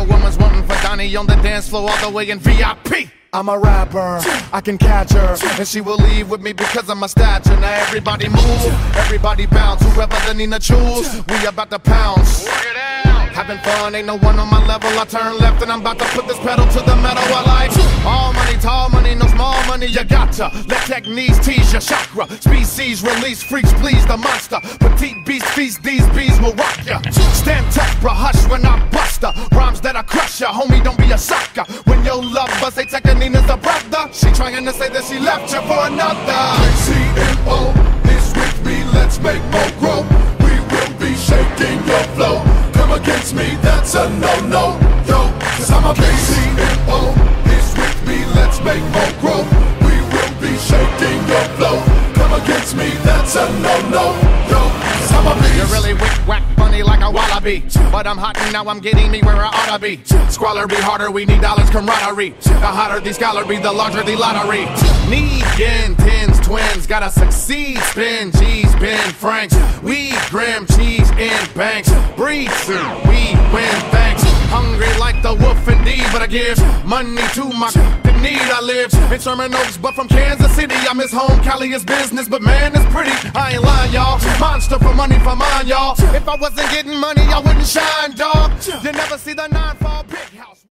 Four woman's wanting for Donnie on the dance floor all the way in VIP. I'm a rapper, I can catch her, and she will leave with me because of my stature. Now everybody move, everybody bounce, whoever the Nina choose, we about to pounce. Look at that. Having fun, ain't no one on my level. I turn left and I'm about to put this pedal to the metal. I like all money, tall money, no small money. You gotcha. Let techniques tease your chakra. Species release freaks, please the monster. Petite beast feast, these bees will rock ya. Stand tough, hush when I bust her. Rhymes that I crush ya, homie, don't be a sucker. When your lover say Tekanina's a brother, she trying to say that she left you for another. CMO is with me, let's make more grow. Me, that's a no-no, But I'm hot and now I'm getting me where I oughta be. Squalor be harder, we need dollars camaraderie. The hotter the scholar be, the larger the lottery. Need yen, tens, twins, gotta succeed. Spin G's, Ben Franks. We grim cheese in banks. Breathe soon, we win thanks. Hungry like the wolf indeed, but I give money to my need. I live in Sherman Oaks, but from Kansas City. I miss home, Cali is business, but man, it's pretty. I ain't lying, y'all. Monster for money for mine, y'all. If I wasn't getting money, I wouldn't shine, dog. You never see the nine.